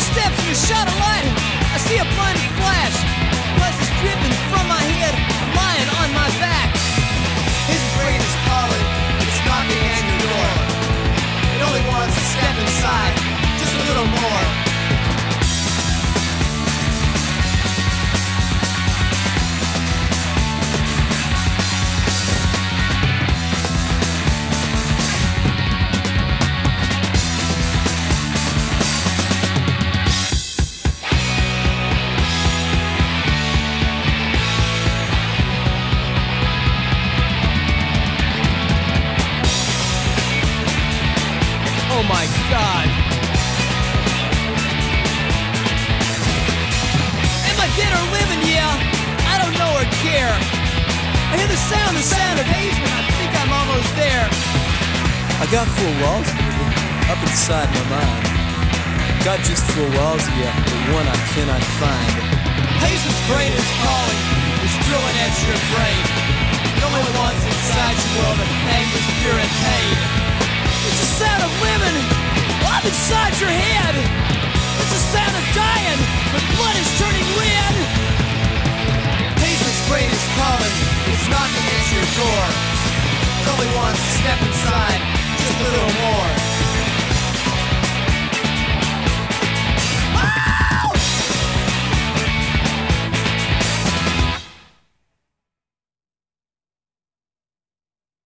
steps and a shot of light. I see a blinding flash. Oh my god. Am I dead or living? Yeah, I don't know or care. I hear the sound, the sound of basement. I think I'm almost there. I got four walls moving up inside my mind. Got just four walls, yeah, but one I cannot find. Haizman's brain is calling, it's drilling at your brain. It only wants inside your world of anguish, I'm inside your head. It's the sound of dying, but blood is turning red. Haizman's brain is calling, it's knocking at your door. It only wants to step inside, just a little more.